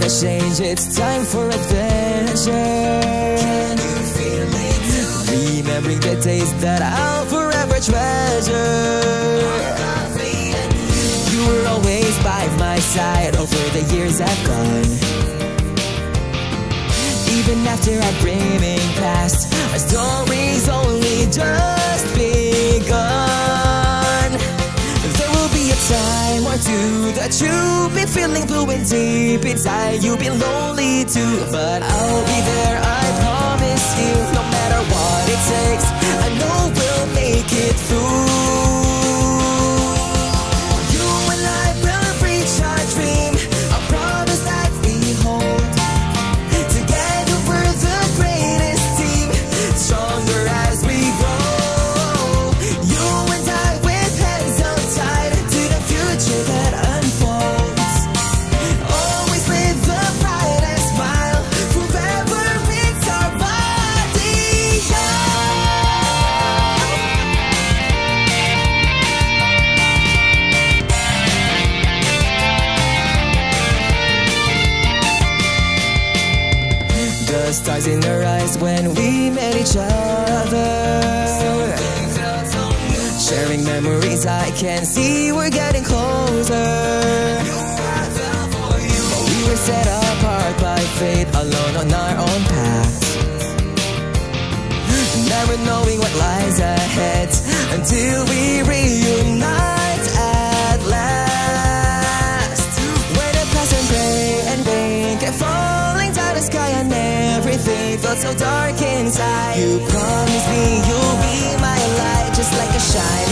change, it's time for adventure. Can you feel too? Remembering the days that I'll forever treasure. You. Were always by my side over the years I've gone. Even after our brimming past, our story's only just begun. That you've been feeling blue and deep inside. You've been lonely too, but I'll be there. I promise you, stars in our eyes when we met each other. Sharing memories, I can see we're getting closer. You. We were set apart by fate, alone on our own path. Never knowing what lies ahead until we reunite everything felt so dark inside. You promised me you'll be my light, just like a shining.